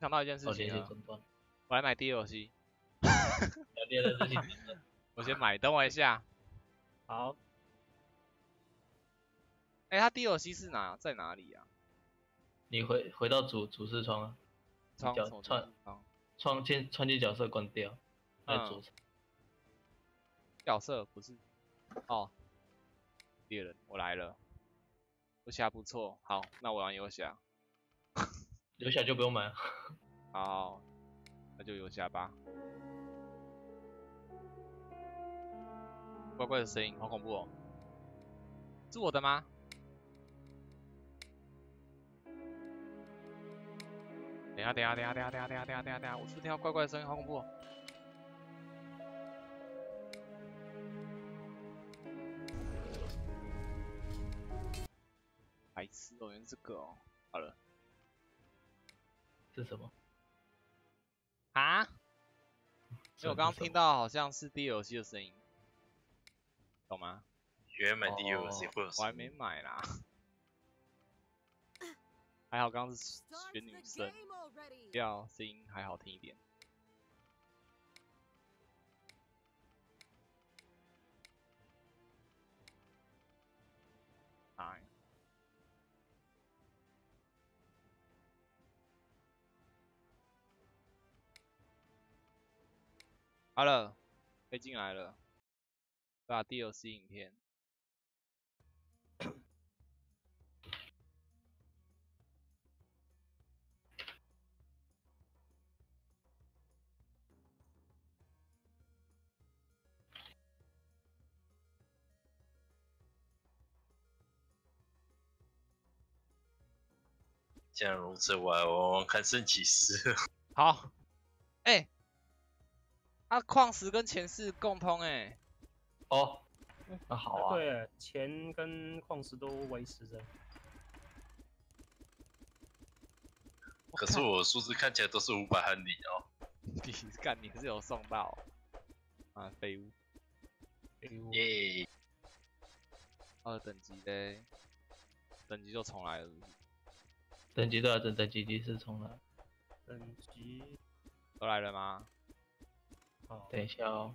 想到一件事情。我来买 DLC。我先买，等我一下。好，哎、他 DLC 是哪在哪里啊？你回回到主主视窗窗什么串地方？窗进角色关掉，在嗯左上。角色不是？哦，猎人，我来了。游侠不错，好，那我玩游侠。留下就不用买。好，那就游侠吧。怪怪的声音，好恐怖哦！是我的吗？等下，等下，等下，等下，等下，等下，等下，等下，等下，我是不是听到怪怪的声音？好恐怖哦！白痴哦，原来是这个哦。好了，是什么？啊？因为我刚刚听到好像是 DLC 的声音，懂吗？原来买哦 DLC 会有我还没买啦。还好刚刚是选女生，不要声音还好听一点。好了，可以进来了。对啊，DLC 影片。既然如此，我来玩玩看圣骑士。好，哎、它矿石跟前世共通哎、哦，那好啊。对，钱跟矿石都维持着。可是我的数字看起来都是五百和零哦。你干你是有送到啊废物，废物耶、二等级嘞，等级就重来了是是等级对啊，等等级第一次重来。等级都来了吗？好，等一下哦。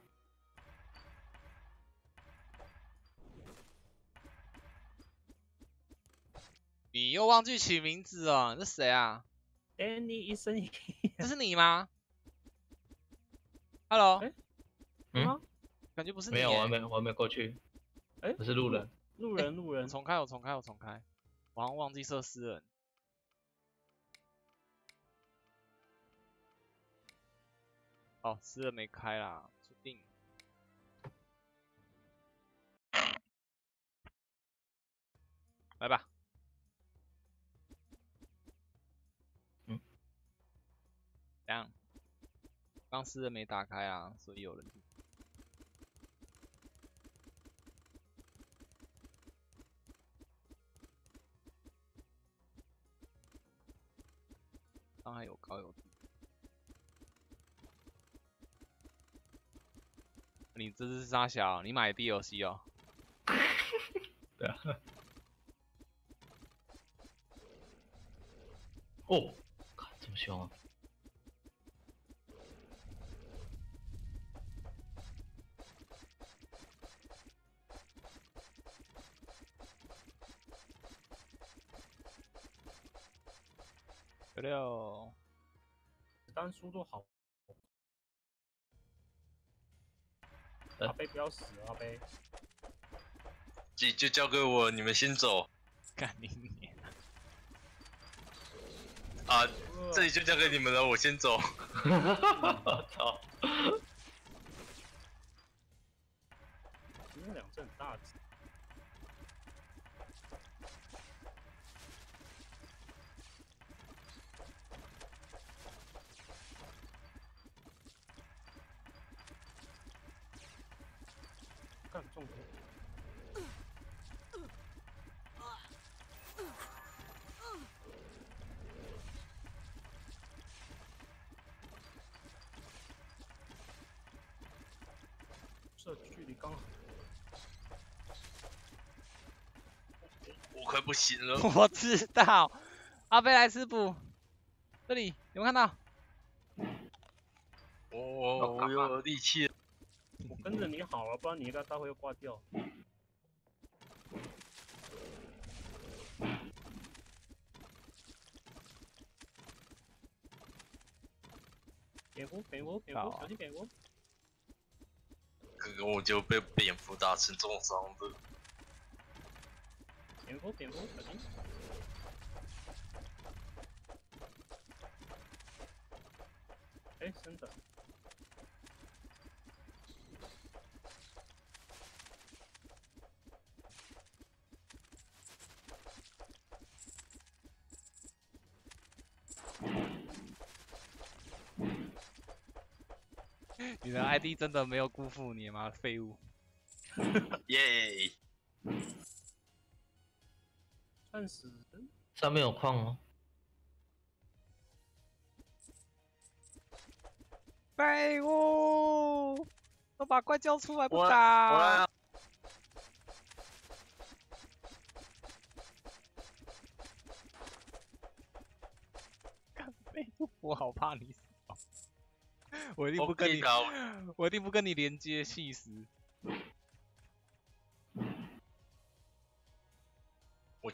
你又忘记取名字哦，这谁啊？哎，你一生一这是你吗？Hello，、哎嗯？感觉不是你没有，我还没我还没过去。哎我是路人。路人路人，我重开，我重开，我重开，我好像忘记设私人。哦，私人没开啦，注定。来吧。嗯。这样，刚私人没打开啊，所以有人进。伤害有高有低。你这是沙小，你买 DLC 哦？对啊。哦，看这么凶啊！六六，子弹速度好。贝不要死，阿贝。就就交给我，你们先走 干你娘！啊！这里就交给你们了，我先走。我操！那两阵很大只。干中毒！这距离刚好。我快不行了。我知道，阿贝莱斯补，这里有没有看到？哦，我有力气了。我跟着你好了，不然你应该待会又挂掉。蝙蝠，蝙蝠，蝙蝠，好小心蝙蝠！哥哥，我就被蝙蝠打成重伤的。蝙蝠，蝙蝠，小心！哎，真的。你的 ID 真的没有辜负你吗？废物！耶！暂时上面有矿哦。废物！都把怪叫出来不打！干废物！我好怕你死哦！我一定不跟你，搞，我一定不跟你连接，气死！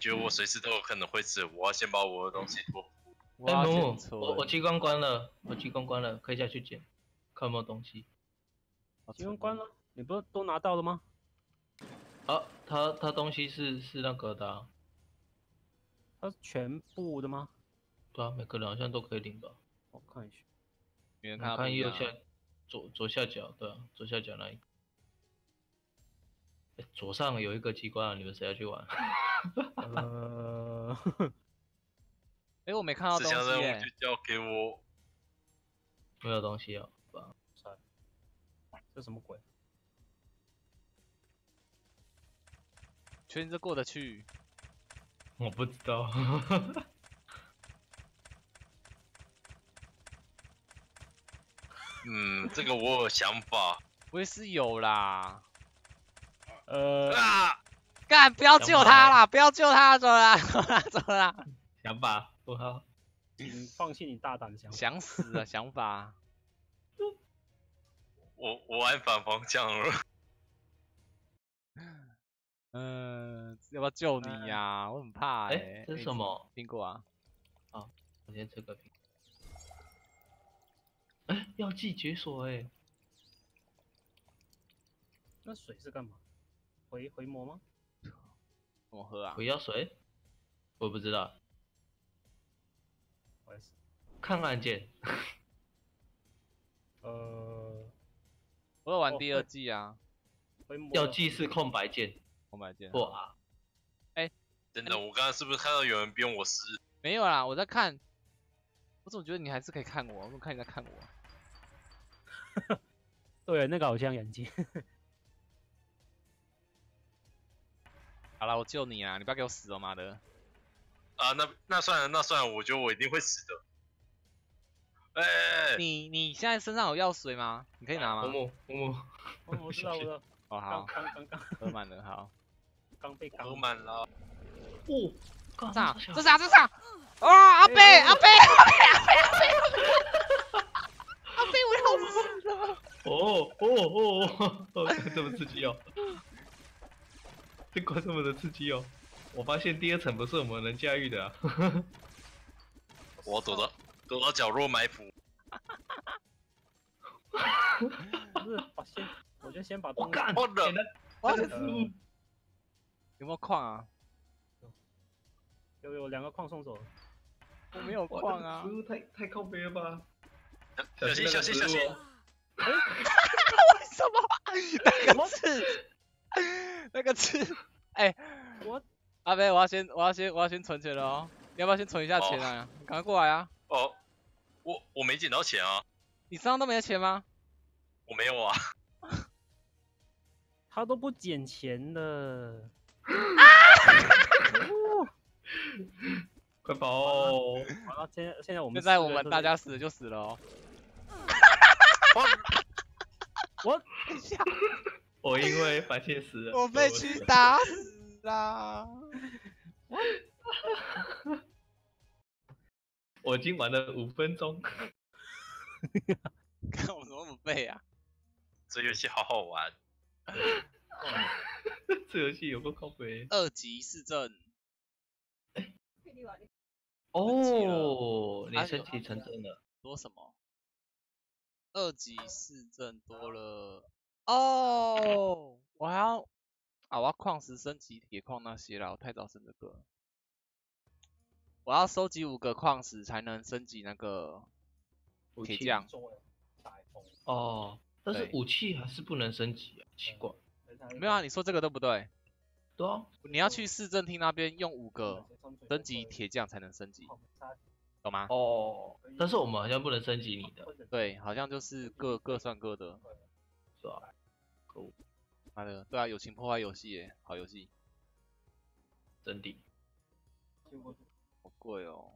觉得我随时都有可能会死，我要先把我的东西拖。哎，我要木木，我我机关关了，我机关关了，可以下去捡，看有没有东西。机关关了，你不是都拿到了吗？啊，他他东西是是那个的、啊，它是全部的吗？对啊，每个人好像都可以领吧？我看一下。你看右下左左下角，对啊，左下角那一个。哎，左上有一个机关啊，你们谁要去玩？呃，哎，我没看到这东西务就交给我。没有东西啊，吧？算了，这什么鬼？确定这过得去？我不知道。嗯，这个我有想法。我也是有啦。呃，啊！干，不要救他啦！不要救他，走啦，走啦，走啦！想法不好，你放弃你大胆的想法。想死啊，想法。我我按反方向了。嗯，要不要救你呀、我很怕哎、哎这是什么？苹果啊？好我先吃个苹。哎，药剂解锁哎，那水是干嘛？回回魔吗？怎么喝啊我？药水？我不知道，我也是。看案件。呃，我有玩哦第二季啊，回魔药的剂是空白键我买件。或 R。真的，我刚刚是不是看到有人编我是？没有啦，我在看。我总觉得你还是可以看我，我怎么看你在看我？对，那个好像眼睛。好了，我救你啊，你不要给我死哦，妈的！啊，那那算了，那算了，我觉得我一定会死的。哎、你你现在身上有药水吗？你可以拿吗？木木木木，哦，我知道，我知道，哦，好，刚刚刚 喝满了，好。刚被刚喝满了。哦，干这啥？小这啥？这啥？啊！阿贝，阿贝，阿贝，阿贝，阿贝，阿贝，我要死了！哦哦哦哦，这么刺激哦！这关这么的刺激哦！我发现第二层不是我们能驾驭的啊！我要躲到躲到角落埋伏。不是我先，我就先把东西。我干，我的简单哇这个失误有没有矿啊？有有两个矿送走了。我没有哇矿啊太太靠边了吧？小心小心小心！为什么？那个字，那个吃，哎、我阿飞，我要先，我要先，我要先存钱了哦。你要不要先存一下钱啊？你赶快过来啊！哦，我我没捡到钱啊，你身上都没钱吗？我没有啊。他都不捡钱的。快跑哦！好了，现在现在我们现在我们大家死了就死了哦。我等一下，我因为发现死了，我被所以驱打死啦！我已经玩了五分钟。看我怎么那么背啊？这游戏好好玩。这游戏有个靠背二级市政，哦，你啊升级成真了。多什么？二级市政多了哦，我还要啊，我要矿石升级铁矿那些啦，我太早升这个。我要收集五个矿石才能升级那个武器铁匠。哦，但是武器还是不能升级啊，奇怪。没有啊，你说这个对不对？对啊，你要去市政厅那边用五个升级铁匠才能升级，懂吗？哦，但是我们好像不能升级你的，对，好像就是各各算各的。是吧？可恶，妈的，对啊，友情破坏游戏耶，好游戏，真的。好贵哦。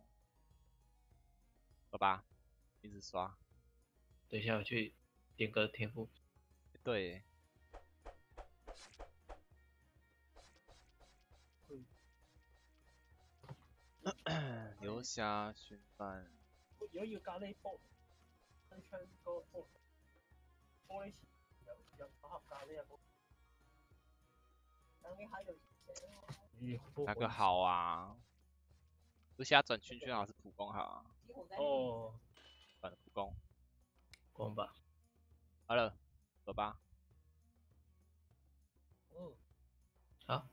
好吧，一直刷。等一下我去点个天赋。对耶，流虾熏饭，如果要咖喱哪个？好啊？是下转圈圈好像是普攻好啊？哦，转普攻，攻吧。好了，走吧。哦，好，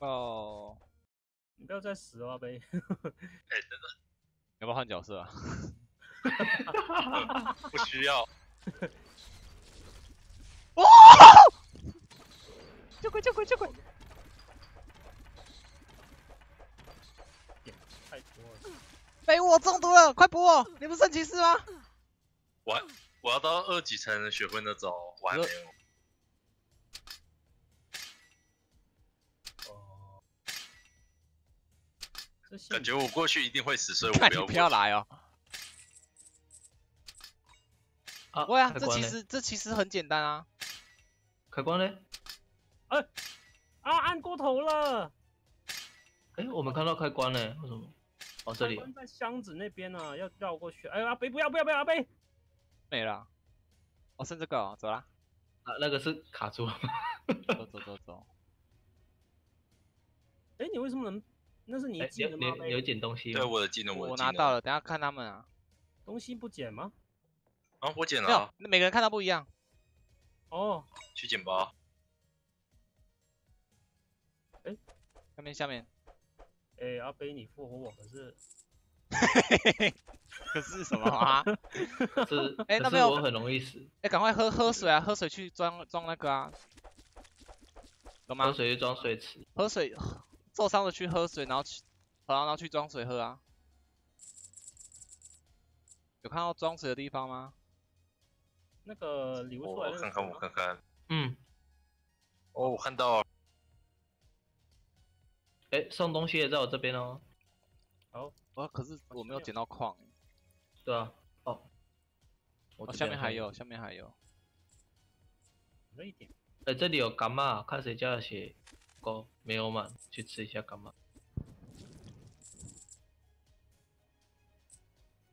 哦，你不要再死了，阿贝。哎、真的要不要换角色啊？不需要。救鬼救鬼救鬼！太多了。被我中毒了，快补我！你不是圣骑士吗？我我要到二级才能学会那招，我还没有。哦，感觉我过去一定会死，所以我不不要过去。要来哦。啊，不会啊，这其实这其实很简单啊。开关嘞？啊，按过头了。哎，我们看到开关嘞，为什么？哦，这里开关在箱子那边呢，要绕过去。哎，阿贝不要不要不要，阿贝。没了。哦剩这个、哦，走啦，啊，那个是卡住了。走走走走。哎，你为什么能？那是你捡，的吗？有捡东西对？我的技能，我的技能我拿到。了，等下看他们啊。东西不捡吗？啊，我捡没有了啊，，每个人看到不一样。哦，去捡吧。下面下面。哎，阿贝你复活我，可是 可是什么啊？是，哎那没有我很容易死，哎、赶快喝喝水啊，喝水去装装那个啊，懂吗喝？水去装水池。喝水，受伤的去喝水，然后去，然后然后去装水喝啊。有看到装水的地方吗？那个流出来我看看，我看看。嗯，哦，我看到了。哎，送东西也在我这边哦。我可是我没有捡到矿欸，对啊，哦，我哦，下面还有，下面还有。那一点。哎，这里有干妈，看谁家的血够没有满，去吃一下干妈。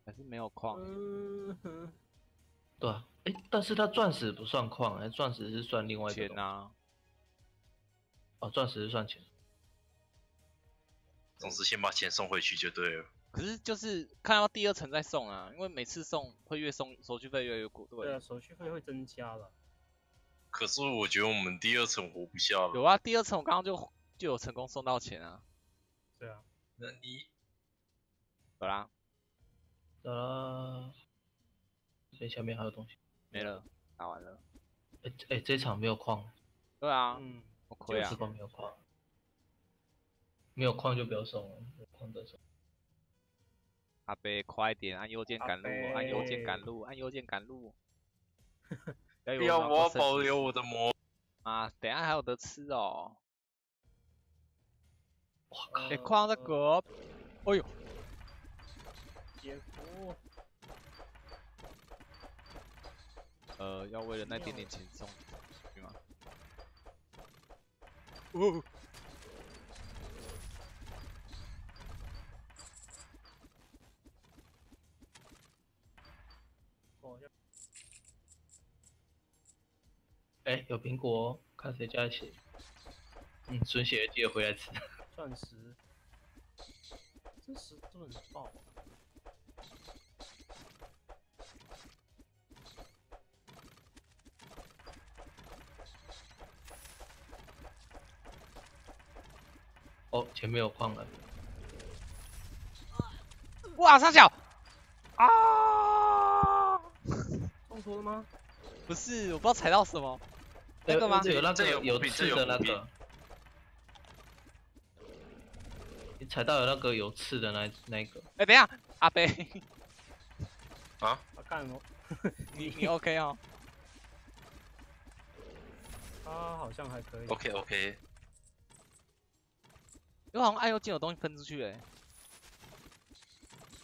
还是没有矿，嗯哼，对啊，哎，但是它钻石不算矿，哎，钻石是算另外一个。钱啊，哦，钻石是算钱。总之先把钱送回去就对了。可是就是看到第二层再送啊，因为每次送会越送手续费越来越贵。对啊，手续费会增加了。可是我觉得我们第二层活不下了。有啊，第二层我刚刚就就有成功送到钱啊，对啊，那你走啦，得了，这下面还有东西。没了，打完了。哎哎，这场没有矿，对啊，嗯，我亏啊这。关没有矿，没有矿就不要送了，有矿再送。阿贝，快点，按右键赶路，按右键贝赶路，按右键赶路。不不要，我要保留我的魔。啊！等下还有得吃哦。我靠！哎、矿在隔，哎呦，姐夫，要为了那点点轻松，对吗？哦。好像。哎，有苹果，看谁家写。嗯，存血记得回来吃。钻石，真石头很爆。哦，前面有矿了。哇，三脚啊！中图了吗？不是，我不知道踩到什么。那个吗有那个有有刺的那个。你踩到有那个有刺的那那个，哎、等一下，阿飞，啊，啊，干我，你你 OK 哦？他 好像还可以。OK OK，因为好像爱优键有东西喷出去哎、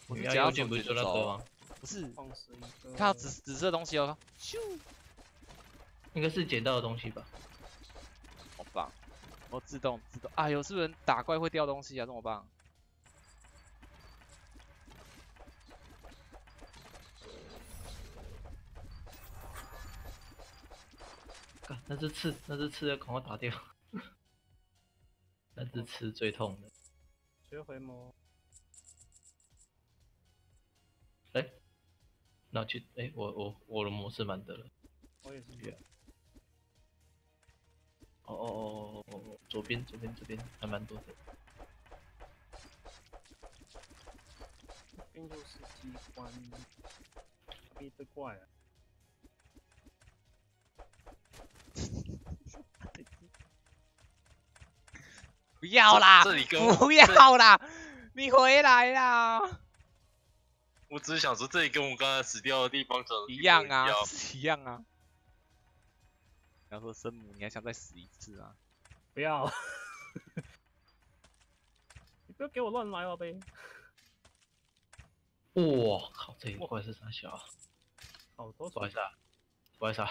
我你只要要右键不是说那个吗？不是。看到紫紫色东西哦，咻，应该是捡到的东西吧？好棒！我自动自动，哎呦，是不是打怪会掉东西啊？这么棒！干，那只刺，那只刺要赶快打掉。那只刺最痛的。学回魔，那去，哎、我我我的模式满的了。我也是。哦哦哦哦哦哦，左边左边这边还蛮多的。这边就是机关，逼得怪啊！不要啦，这里跟不要啦，你回来啦！我只是想说，这里跟我刚才死掉的地方长得一样模一样啊，一样啊。然后说生母，你还想再死一次啊？不要，你不要给我乱来哦，呗！哇靠，这一块是啥小啊？好多不好意思啊，不好意思啊。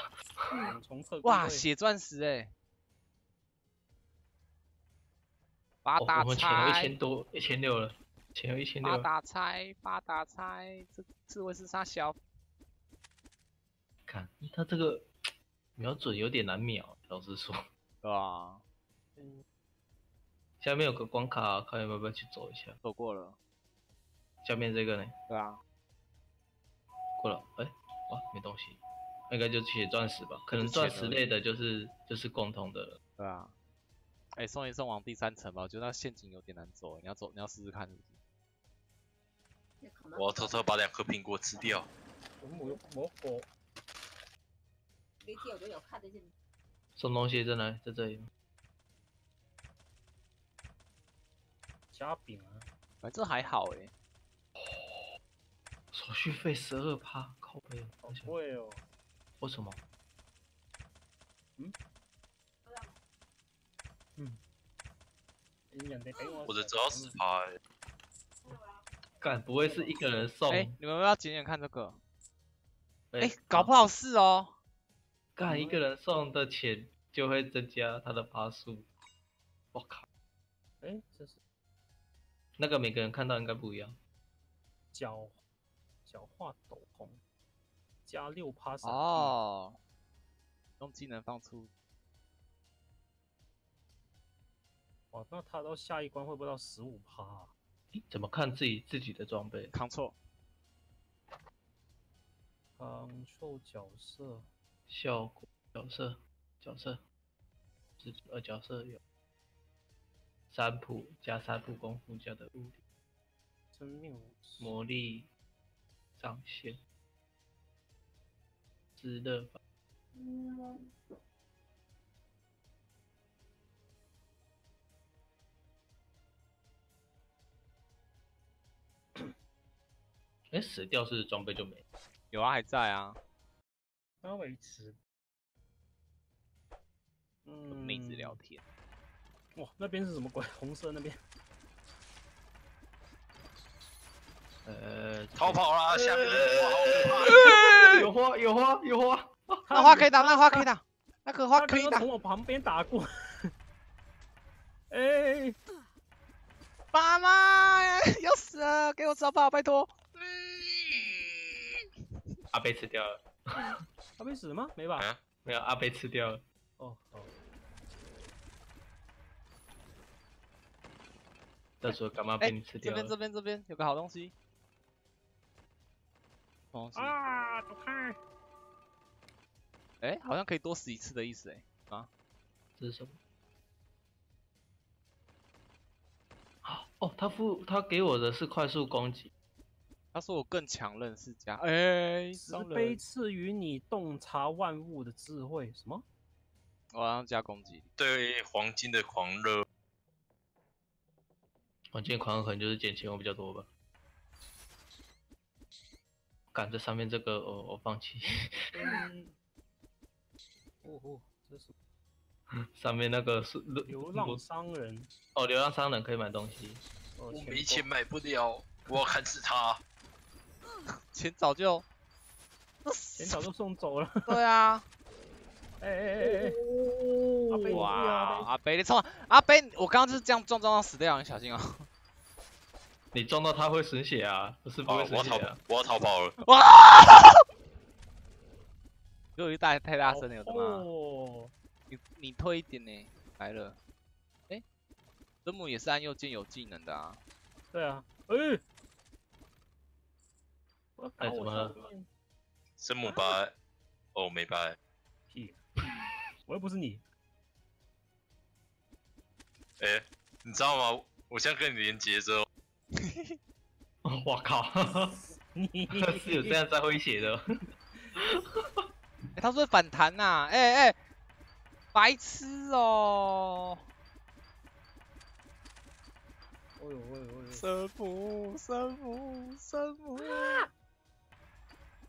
哇，血钻石哎、发哦，大我们钱有一千，多，一千六了，钱有一千六八。大财，发大财！这这位是啥小？看他这个瞄准有点难瞄，老实说。对吧？嗯下面有个关卡，看要不要去走一下。走过了，下面这个呢？对啊，过了，哎、哇，没东西，应该就是写钻石吧？可能钻石类的就是就是共同的了。对啊。哎、送一送往第三层吧，我觉得那陷阱有点难走，你要走，你要试试看是不是？我要偷偷把两颗苹果吃掉。我魔魔火你掉咗又卡咗先。送东西在哪？在这里吗。加饼啊！哎、这还好哎、手续费十二趴，靠背，好贵哦。为什么？人哋俾我我只知道十趴、欸，干，不会是一个人送？哎、你们要不要捡捡看这个？哎、哎搞不好是哦。干一个人送的钱就会增加他的趴数。我靠，哎，这是那个每个人看到应该不一样。角角化斗篷，加六趴闪。哦，用技能放出，哇，那他到下一关会不会到十五趴？啊？诶怎么看自己自己的装备？扛错。嗯，受角色，效果角色角色，是呃角色有。三普加三普功夫加的物理。生命魔力上限，知热法哎，死掉是装备就没了。有啊，还在啊。要维持。嗯，跟妹子聊天。哇，那边是什么鬼？红色那边，呃，逃跑啦！下面！有花有花有花，那花可以打，那花可以打，那个花可以打刚刚从。我旁边打过。哎，爸妈要死了，给我找吧，拜托。啊被吃掉了。阿贝死了吗？没吧？啊没有阿贝吃掉了。哦哦。到时候干嘛哎被你吃掉了？这边这边这边有个好东西。东西，啊，走开！哎，好像可以多死一次的意思哎。啊这是什么？哦，他付他给我的是快速攻击，他说我更强韧世家，哎，慈伤悲人。赐予你洞察万物的智慧，什么？我好像加攻击力。对黄金的狂热，黄金狂可能就是捡钱我比较多吧。赶这上面这个我我放弃，嗯，哦哦，这是 上面那个是流浪商人。哦，流浪商人可以买东西。哦，我没钱买不了，我要砍死他。钱早就，钱早就送走了。对啊，哎哎哎哎哎！阿贝，哇，阿贝你冲啊，阿北，我刚刚就是这样撞撞到死掉，你小心哦。你撞到他会损血啊，不是不好，会我要逃损血啊。，我要逃跑了。哇！如果一大太大声了，有的吗？哦，你你退一点呢，来了。哎，生母也是按右键有技能的啊。对啊，哎，我要打我哎怎么了上面生母八，哦没八，屁，我又不是你。哎，你知道吗？我现在跟你连接之后，我靠，你是有这样在威胁的。哎，他说反弹呐，哎哎，白痴哦。哦呦哦呦哦呦！生母，生母，生母。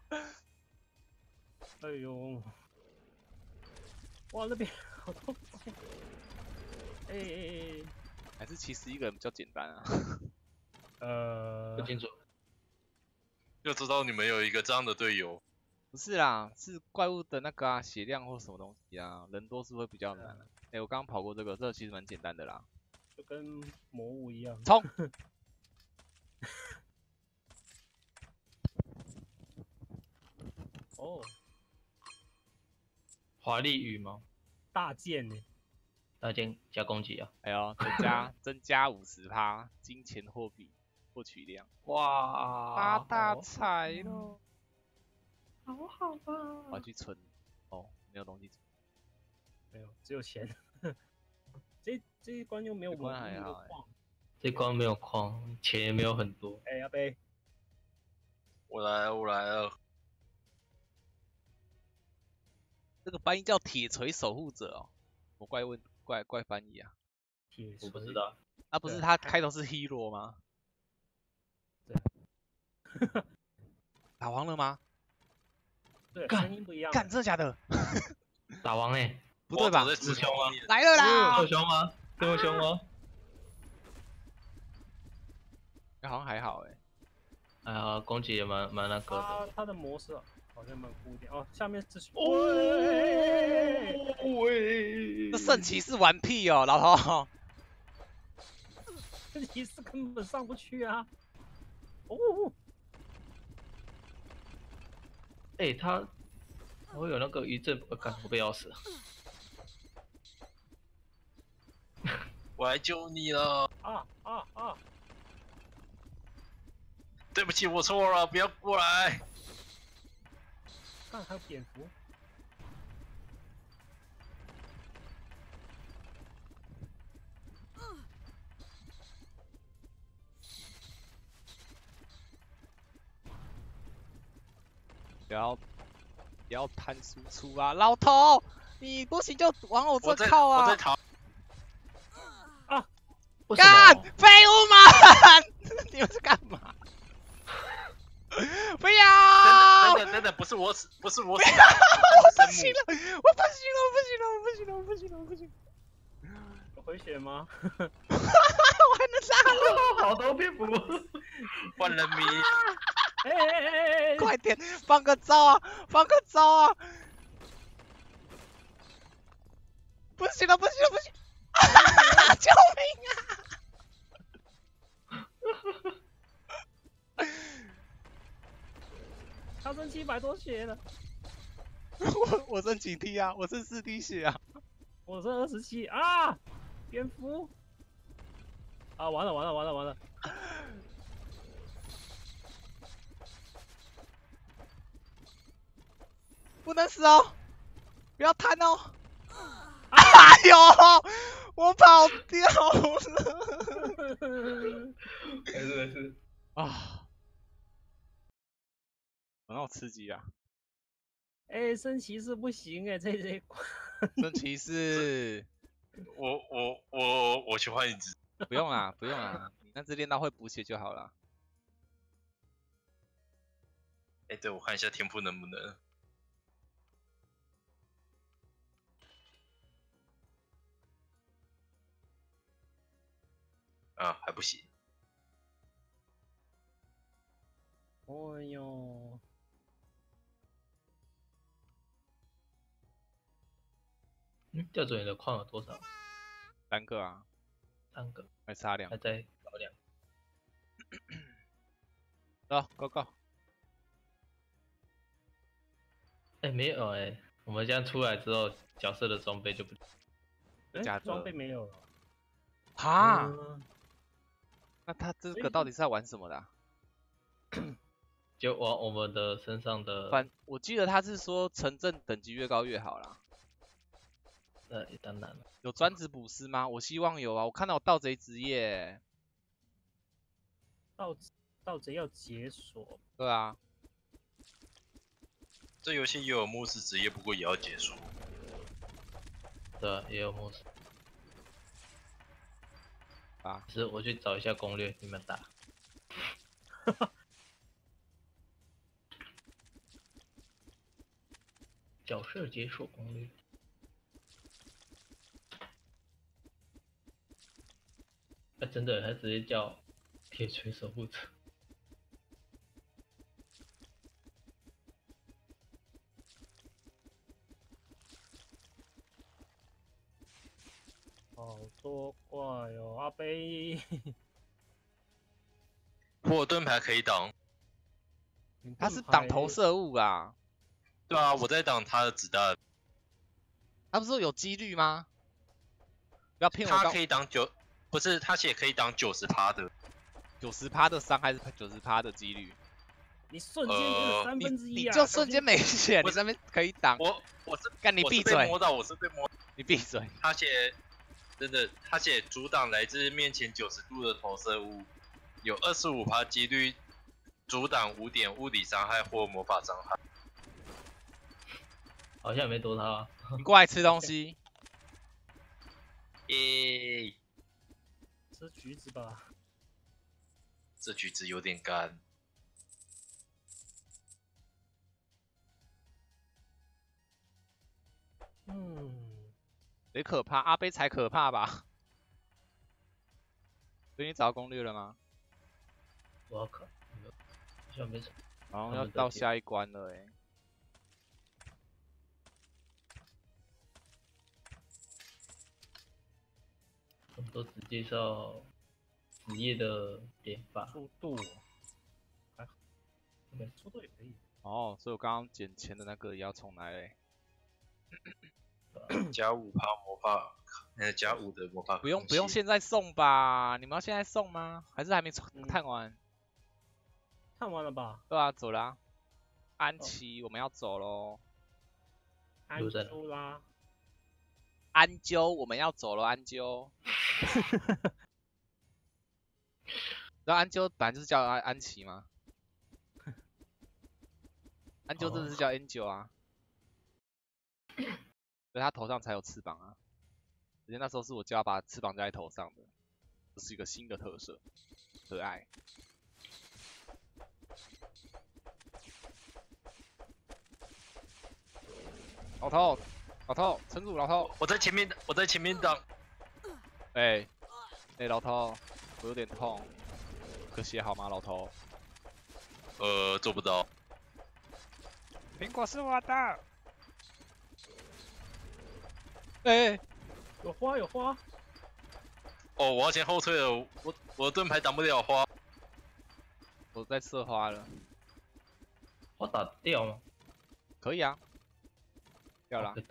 哎呦！哇，那边好痛！哎哎哎还是其实一个人比较简单啊。哎，呃不，清楚。就知道你们有一个这样的队友。不是啦，是怪物的那个啊，血量或什么东西啊，人多是会比较难、啊。哎、我刚刚跑过这个，这个其实蛮简单的啦。就跟魔物一样。冲！哦，华丽羽毛，大剑呢？大件加攻击啊！哎呦，增加 增加五十趴金钱货币获取量，哇，发大财喽！好好我吧要。去存，哦，没有东西存，没有，只有钱。这这一关又没有这关还好这关没有矿，钱也没有很多。哎，阿贝，我来了，我来了。这个翻译叫铁锤守护者哦，我怪问怪怪翻译啊，铁锤我不知。道，啊不是他开头是 hero 吗？对打完了吗？对，干声音不一样。干，真的假的？打王哎，不对吧来了啦这！么凶吗？这么凶吗？好像还好哎、哎呀，攻击也蛮蛮那个的。它它的模式好像蛮固定哦。下面是喂这圣骑士玩屁哦，老头。圣骑士根本上不去啊！哦，哎、他我有那个余震，我干，我被咬死了。我来救你了。啊啊啊！对不起，我错了，不要过来。看还有蝙蝠，不要不要贪输出啊，老头，你不行就往我这靠啊我在！逃。啊干？废物们，你们是干嘛？不真要！的真的真的不是我死，不是我死，不是生行了，我不行了，我不行了，我不行了，我不行了，我不行了！有回血吗？我还能杀 好多蝙蝠。换人迷，哎哎哎哎哎！快点，放个招啊，放个招啊！不行了，不行了，不行！救命啊！他剩七百多血了。我 我剩几滴啊？我剩四滴血啊！我剩二十七啊，蝙蝠啊，完了完了完了完了，不能死哦！不要贪哦！哎呦，我跑掉了 没事没事，啊！很好吃鸡啊！哎，升骑士不行哎，这这一关 升骑士我我我我去换一只，不用啊，不用啊，你那只练到会补血就好了。哎，对我看一下天赋能不能。啊，还不行。哎呦，嗯，吊嘴的矿有多少？三个啊，三个，还差两还在搞两个。走，Go Go！哎，没有哎，我们这样出来之后，角色的装备就不哎假的装备没有了，哈，嗯那他这个到底是在玩什么的啊、就往我们的身上的，反我记得他是说城镇等级越高越好啦。呃，当然了，有专职捕师吗？我希望有啊！我看到有盗贼职业，盗盗贼要解锁，对啊，这游戏也有牧师职业，不过也要解锁。对啊，也有牧师。啊，只是我去找一下攻略，你们打。角色解锁攻略。啊，真的，他直接叫铁锤守护者。好多怪哦，阿贝，我盾牌可以挡，他是挡投，射物啊，对啊，我在挡他的子弹，他不是说有几率吗？不要骗我他可以挡九，不是他也可以挡九十趴的，九十趴的伤害是九十趴的几率？你瞬间变了呃三分之一啊！你就瞬间没血，我你那边可以挡，我我是干你我闭嘴是被摸，到，我是被摸，你闭嘴！他写真的，他写阻挡来自面前九十度的投射物，有二十五趴几率阻挡五点物理伤害或魔法伤害。好像也没多他、啊。你过来吃东西，耶，吃橘子吧。这橘子有点干。嗯，谁可怕？阿贝才可怕吧？所以你找到攻略了吗？我要看，没有好像没什么。好像要到下一关了哎、我们都只介绍职业的点法。速度，还好速度也可以。哦，所以我刚刚捡钱的那个也要重来嘞、加五趴魔法，呃，加五的魔法不用不用现在送吧？你们要现在送吗？还是还没冲嗯看完？看完了吧？对啊，走啦、安琪，我们要走喽。安留在哪修拉，安啾，我们要走了，安啾。然后安啾本来就是叫安安琪吗？安啾真的是叫 Angel 啊，所以他头上才有翅膀啊。而且那时候是我叫他把翅膀加在头上的，这是一个新的特色，可爱。老头，老头，撑住，老头。我在前面，我在前面等。哎、哎、老头，我有点痛，可血好吗，老头？呃，做不到。苹果是我的。哎、有花有花，哦，我要先后退了，我我的盾牌挡不了花。我在射花了，我打掉吗？可以啊。掉了被，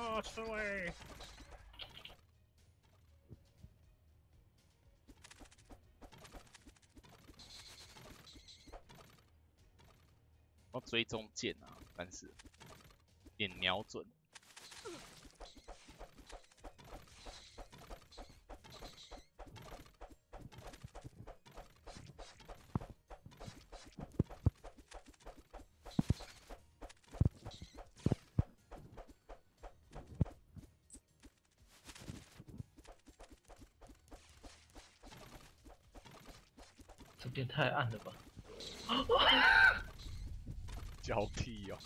啊，刺猬！要追踪箭啊，但是点瞄准。这边太暗了吧？交替哦，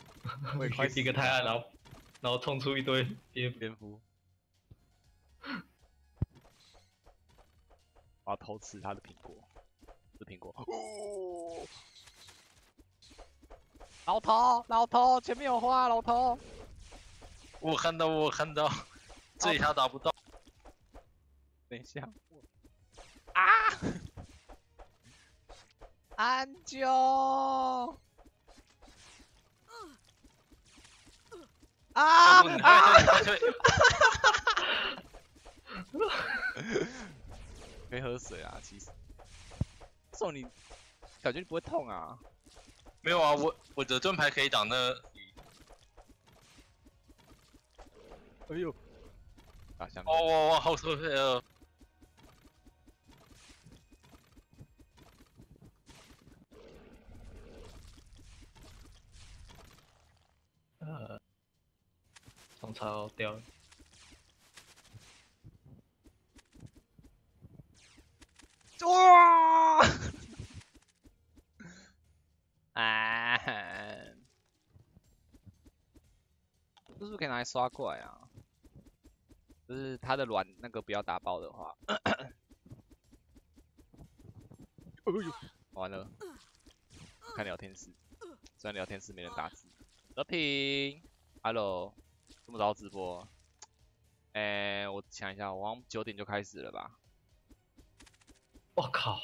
我也快死一个太暗，然后然后冲出一堆蝙蝠。蝙蝠。我要偷吃他的苹果，吃苹果。哦老头，老头，前面有花，老头。我看到，我看到，这一下打不到。等一下，安啾！啊要不你快退，快退！可以喝水啊，其实。送你，感觉你不会痛啊？没有啊，我我的盾牌可以挡那哎呦！打下面。哦，哇哇好退呃，呃，冲超掉了。哇！啊！这是不是可以拿来刷怪啊？就是它的卵那个不要打爆的话。哎呦！完了，看聊天室，虽然聊天室没人打字。和平，Hello，这么早直播？哎、我想一下，我好像九点就开始了吧？我靠！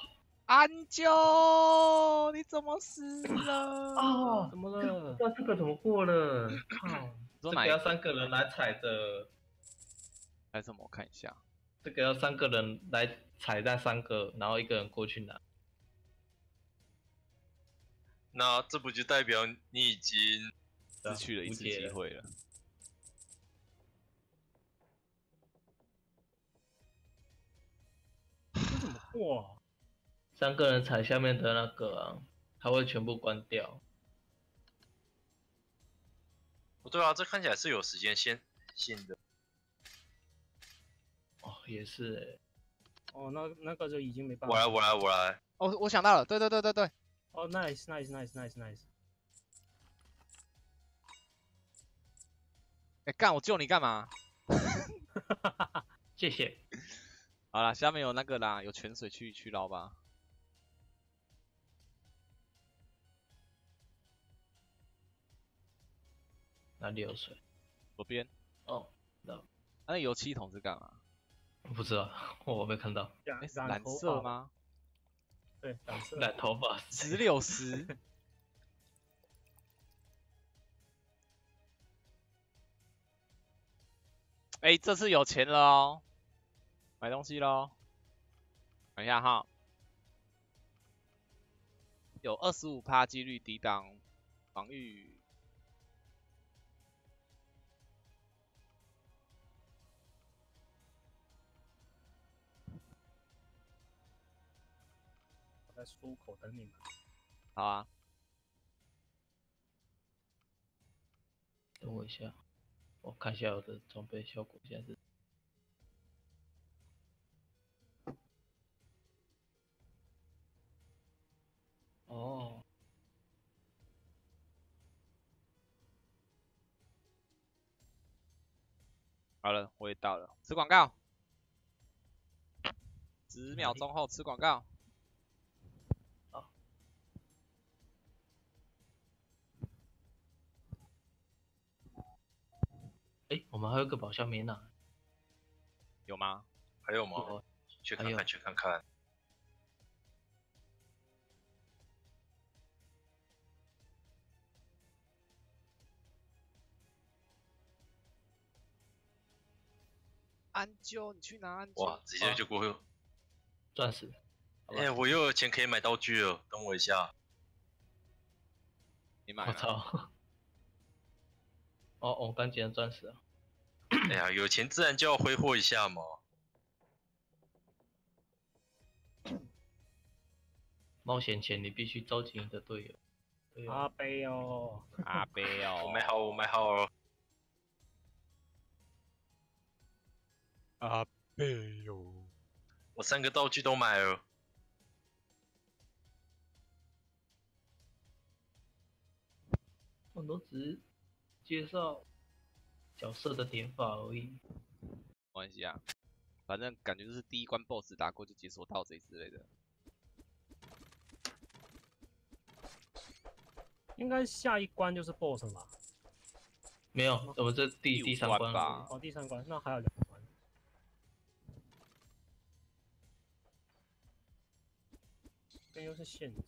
安啾，你怎么死了？哦怎么了？那这个怎么过了？靠！这个要？三个人来踩的，还是什么？我看一下。这个要三个人来踩那三个，然后一个人过去拿。那这不就代表你已经失去了一次机会了。怎么破？三个人踩下面的那个啊，它会全部关掉。不对啊？这看起来是有时间限性的。哦，也是欸哦，那那个就已经没办法我来，我来，我来。哦，我想到了，对对对对对，哦，nice nice nice nice nice。哎、干，我救你干嘛？谢谢。好啦，下面有那个啦，有泉水去去捞吧。哪里有水？左边，哦，那那油漆桶是干嘛？不知道，我没看到。蓝？色吗？对，染色。染头发。石榴石。哎、这次有钱了哦，买东西喽。等一下哈，有二十五趴几率抵挡防御。我在出口等你们。好啊，等我一下，我看一下我的装备效果现在是。好了，我也到了，吃广告。十秒钟后吃广告。哎，我们还有个宝箱没拿。有吗？还有吗？去看看，去看看。安啾，你去拿安啾。哇，直接就过去。钻石。哎、我又有钱可以买道具了，等我一下。我你买了？操！哦，我刚捡了钻石啊！哎呀，有钱自然就要挥霍一下嘛。冒险前你必须召集你的队友。队友阿贝哦，阿贝哦，我买好，我买好阿贝哟。我三个道具都买了。我都只是介绍角色的点法而已。没关系啊，反正感觉就是第一关 BOSS 打过就解锁盗贼之类的。应该下一关就是 BOSS 吧？没有，我们这第第三关关吧哦，第三关，那还有两这又是陷阱。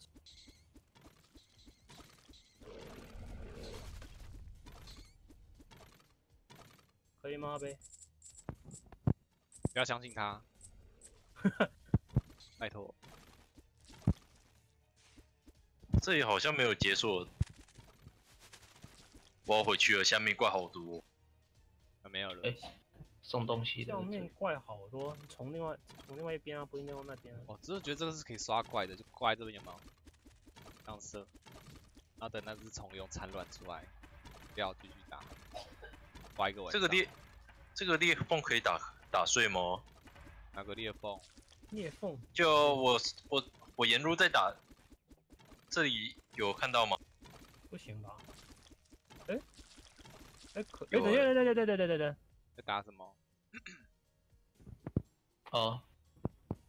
可以吗，呗？不要相信他，拜托。这里好像没有解锁。我要回去了，下面怪好多。啊没有了。哎送东西的上面怪好多，从另外从另外一边啊，不一定用那边啊。我只是觉得这个是可以刷怪的，就怪这边有没有？这样射，然后等那只虫蛹产卵出来，不要继续打，挖一个。这个裂，这个裂缝可以打打碎吗？哪个裂缝？裂缝就我我我沿路在打，这里有看到吗？不行吧？哎哎可哎，有等一下，等一下，等一下，等一下，等一下，在打什么？哦，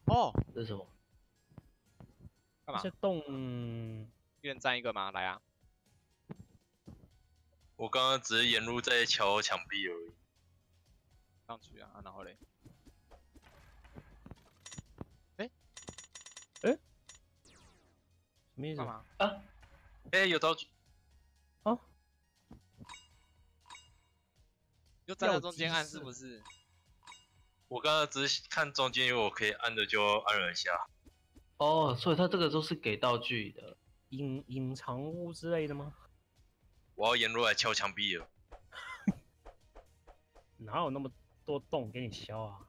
哦，这是什么？干嘛这？些洞一人占一个吗？来啊！我刚刚只是沿路在敲墙壁而已。上去啊！啊然后嘞，哎哎什么意思干？嘛？啊，哎、有道具，又站在我中间按是不是？我刚刚只是看中间有我可以按的就按了一下。哦，所以他这个都是给道具的。隐隐藏物之类的吗？我要沿路来敲墙壁了。哪有那么多洞给你敲啊？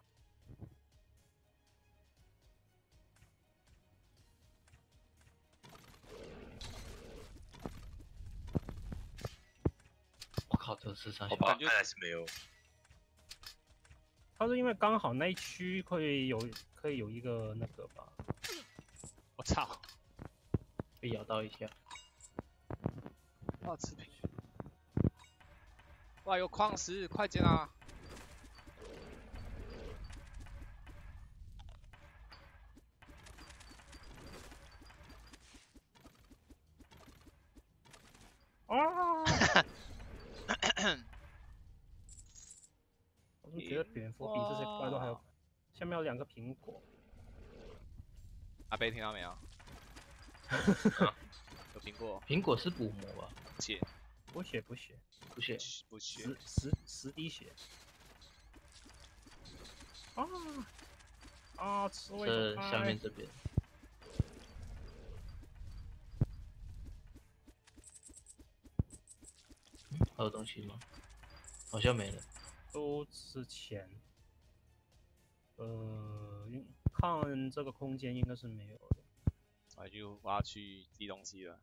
这是啥？好吧，感觉还是没有。他是因为刚好那一区可以有可以有一个那个吧？我操！被咬到一下。我要吃皮。哇，有矿石，快捡啊！啊！我怎么觉得蝙蝠比这些怪都还有？下面有两个苹果，阿贝听到没有？有苹果，苹果是补魔吧？血补血补血，不是，不血十十十滴血。啊啊！刺猬这下面这边。嗯还有东西吗？好像没了。都之前，呃，应看这个空间应该是没有的。我就挖去寄东西了。